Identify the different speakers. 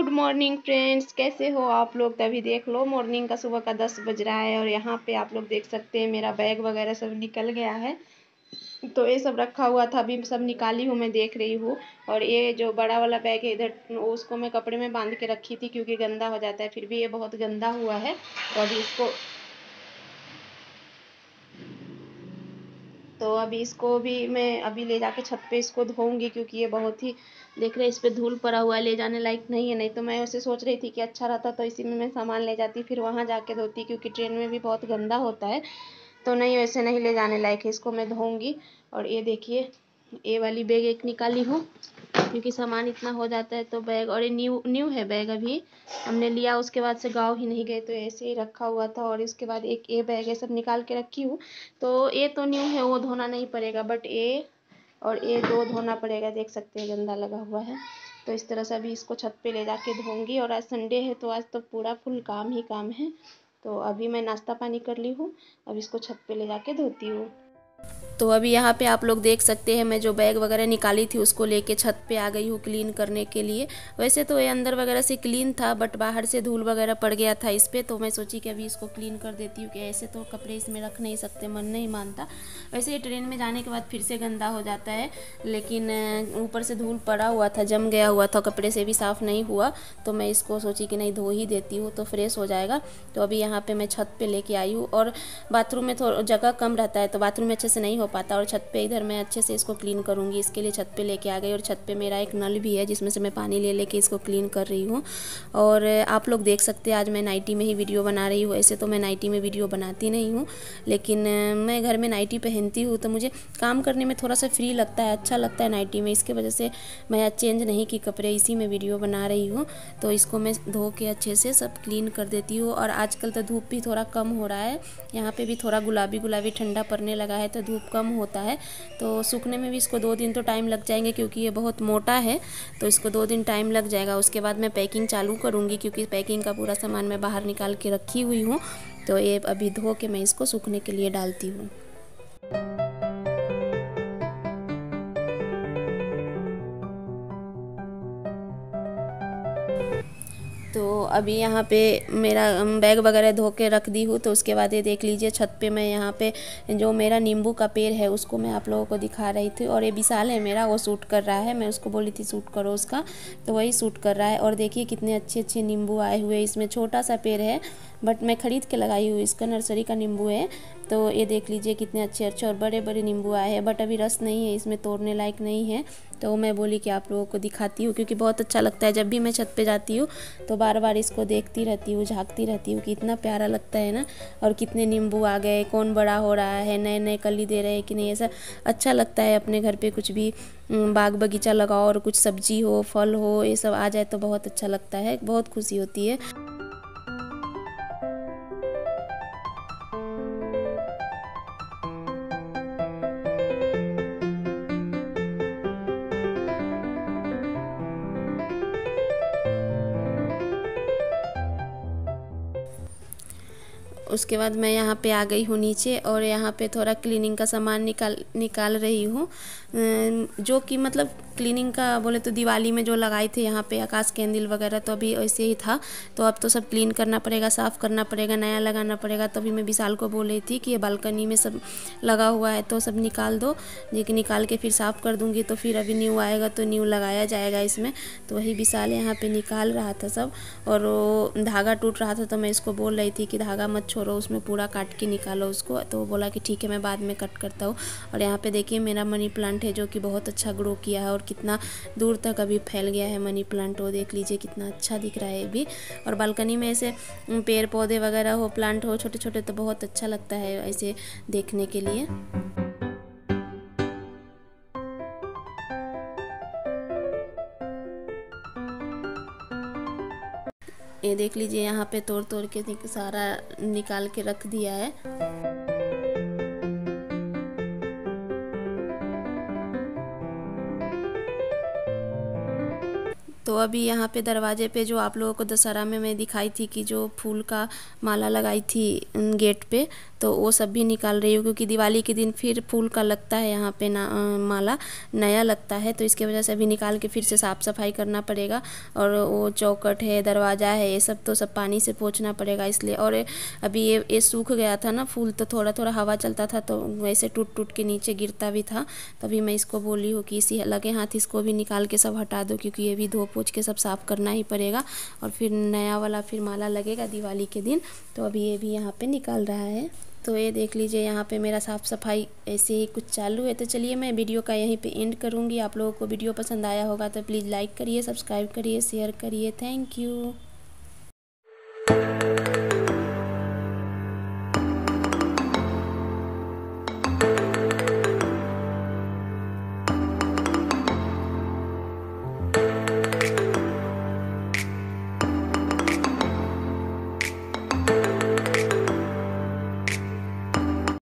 Speaker 1: Good morning friends, कैसे हो आप लोग? तभी देख लो, मॉर्निंग का सुबह का दस बज रहा है और यहाँ पे आप लोग देख सकते हैं मेरा बैग वगैरह सब निकल गया है। तो ये सब रखा हुआ था, अभी सब निकाली हूँ मैं, देख रही हूँ। और ये जो बड़ा वाला बैग है, इधर उसको मैं कपड़े में बाँध के रखी थी क्योंकि गंदा हो जाता है, फिर भी ये बहुत गंदा हुआ है। तो अभी इसको तो अभी इसको भी मैं अभी ले जाके छत पे इसको धोऊँगी क्योंकि ये बहुत ही, देख रहे इस पर धूल पड़ा हुआ है, ले जाने लायक नहीं है। नहीं तो मैं उसे सोच रही थी कि अच्छा रहता तो इसी में मैं सामान ले जाती, फिर वहाँ जाके धोती क्योंकि ट्रेन में भी बहुत गंदा होता है। तो नहीं, वैसे नहीं ले जाने लायक है, इसको मैं धोऊँगी। और ये देखिए, ये वाली बैग एक निकाली हूँ। क्योंकि सामान इतना हो जाता है तो बैग, और ये न्यू न्यू है बैग अभी। हमने लिया, उसके बाद से गाँव ही नहीं गए तो ऐसे ही रखा हुआ था, और इसके बाद एक ये बैग है सब निकाल के रखी हूँ। तो ये तो न्यू है, वो धोना नहीं पड़ेगा, बट ये, और ये दो धोना पड़ेगा, देख सकते हैं, गंदा लगा हुआ है। तो इस तरह से अभी इसको छत पे ले जाके धोऊँगी और आज संडे है तो आज तो पूरा फुल काम ही काम है। तो अभी मैं नाश्ता पानी कर ली हूँ, अब इसको छत पे ले जाके धोती हूँ। तो अभी यहाँ पे आप लोग देख सकते हैं, मैं जो बैग वगैरह निकाली थी उसको लेके छत पे आ गई हूँ क्लीन करने के लिए। वैसे तो ये अंदर वगैरह से क्लीन था, बट बाहर से धूल वगैरह पड़ गया था इस पर तो मैं सोची कि अभी इसको क्लीन कर देती हूँ कि ऐसे तो कपड़े इसमें रख नहीं सकते, मन नहीं मानता। वैसे ये ट्रेन में जाने के बाद फिर से गंदा हो जाता है, लेकिन ऊपर से धूल पड़ा हुआ था, जम गया हुआ था, कपड़े से भी साफ़ नहीं हुआ तो मैं इसको सोची कि नहीं धो ही देती हूँ तो फ्रेश हो जाएगा। तो अभी यहाँ पर मैं छत पर लेके आई हूँ, और बाथरूम में थोड़ा, जगह कम रहता है तो बाथरूम में अच्छे से नहीं हो पाता और छत पे इधर मैं अच्छे से इसको क्लीन करूँगी, इसके लिए छत पे लेके आ गई और छत पे मेरा एक नल भी है जिसमें से मैं पानी ले लेके इसको क्लीन कर रही हूँ। और आप लोग देख सकते हैं, आज मैं नाइटी में ही वीडियो बना रही हूँ, ऐसे तो मैं नाइटी में वीडियो बनाती नहीं हूँ, लेकिन मैं घर में नाइटी पहनती हूँ तो मुझे काम करने में थोड़ा सा फ्री लगता है अच्छा लगता है नाइटी में, इसके वजह से मैं चेंज नहीं की कपड़े, इसी में वीडियो बना रही हूँ। तो इसको मैं धो के अच्छे से सब क्लीन कर देती हूँ और आजकल तो धूप भी थोड़ा कम हो रहा है, यहाँ पे भी थोड़ा गुलाबी गुलाबी ठंडा पड़ने लगा है तो धूप कम होता है। तो सूखने में भी इसको दो दिन तो टाइम लग जाएँगे क्योंकि ये बहुत मोटा है। तो इसको दो दिन टाइम लग जाएगा। उसके बाद मैं पैकिंग चालू करूँगी क्योंकि पैकिंग का पूरा सामान मैं बाहर निकाल के रखी हुई हूँ। तो ये अभी धो के मैं इसको सूखने के लिए डालती हूँ। तो अभी यहाँ पे मेरा बैग वगैरह धो के रख दी हूँ तो उसके बाद ये देख लीजिए छत पे मैं यहाँ पे जो मेरा नींबू का पेड़ है, उसको मैं आप लोगों को दिखा रही थी। और ये विशाल है मेरा, वो सूट कर रहा है, मैं उसको बोली थी सूट करो उसका। तो वही सूट कर रहा है। और देखिए कितने अच्छे अच्छे नींबू आए हुए इसमें छोटा सा पेड़ है, बट मैं ख़रीद के लगाई हुई, इसका नर्सरी का नींबू है। तो ये देख लीजिए कितने अच्छे अच्छे और बड़े बड़े नींबू आए हैं बट अभी रस नहीं है, इसमें तोड़ने लायक नहीं है। तो मैं बोली कि आप लोगों को दिखाती हूँ, क्योंकि बहुत अच्छा लगता है। जब भी मैं छत पे जाती हूँ तो बार बार इसको देखती रहती हूँ, झाँकती रहती हूँ कि इतना प्यारा लगता है ना, और कितने नींबू आ गए, कौन बड़ा हो रहा है नए नए कली दे रहे हैं कि नहीं, ऐसा अच्छा लगता है अपने घर पर कुछ भी बाग बगीचा लगाओ और कुछ सब्ज़ी हो, फल हो, ये सब आ जाए तो बहुत अच्छा लगता है, बहुत खुशी होती है। उसके बाद मैं यहाँ पे आ गई हूँ नीचे और यहाँ पे थोड़ा क्लीनिंग का सामान निकाल निकाल रही हूँ। जो कि मतलब क्लीनिंग का बोले तो दिवाली में जो लगाई थी यहाँ पे आकाश कैंडल वगैरह तो अभी ऐसे ही था। तो अब तो सब क्लीन करना पड़ेगा, साफ़ करना पड़ेगा, नया लगाना पड़ेगा। तो मैं विशाल को बोल रही थी कि ये बालकनी में सब लगा हुआ है तो सब निकाल दो। लेकिन निकाल के फिर साफ़ कर दूँगी तो फिर अभी न्यू आएगा तो न्यू लगाया जाएगा इसमें। तो वही विशाल यहाँ पर निकाल रहा था सब और वो धागा टूट रहा था तो मैं इसको बोल रही थी कि धागा मत छोड़ो, उसमें पूरा काट के निकालो उसको। तो बोला कि ठीक है, मैं बाद में कट करता हूँ। और यहाँ पर देखिए मेरा मनी प्लांट है जो कि बहुत अच्छा ग्रो किया है और कितना दूर तक अभी फैल गया है मनी प्लांट, वो देख लीजिए कितना अच्छा दिख रहा है अभी। और बालकनी में ऐसे पेड़ पौधे वगैरह हो, प्लांट हो छोटे छोटे तो बहुत अच्छा लगता है ऐसे देखने के लिए। ये देख लीजिए, यहाँ पे तोड़ तोड़ के सारा निकाल के रख दिया है। तो अभी यहाँ पे दरवाजे पे जो आप लोगों को दशहरा में मैं दिखाई थी कि जो फूल का माला लगाई थी गेट पे तो वो सब भी निकाल रही हूँ क्योंकि दिवाली के दिन फिर फूल का लगता है यहाँ पे ना माला, नया लगता है। तो इसके वजह से अभी निकाल के फिर से साफ़ सफ़ाई करना पड़ेगा और वो चौकट है, दरवाज़ा है, ये सब तो सब पानी से पोछना पड़ेगा इसलिए। और अभी ये ये सूख गया था ना फूल तो थोड़ा थोड़ा हवा चलता था तो वैसे टूट टूट के नीचे गिरता भी था। तभी मैं इसको बोली हूँ कि इसी लगे हाथ इसको भी निकाल के सब हटा दो क्योंकि ये भी धो पोछ के सब साफ़ करना ही पड़ेगा। और फिर नया वाला फिर माला लगेगा दिवाली के दिन। तो अभी ये भी यहाँ पर निकाल रहा है। तो ये देख लीजिए, यहाँ पे मेरा साफ़ सफ़ाई ऐसे ही कुछ चालू है। तो चलिए मैं वीडियो का यहीं पे एंड करूँगी। आप लोगों को वीडियो पसंद आया होगा तो प्लीज़ लाइक करिए सब्सक्राइब करिए शेयर करिए। Thank you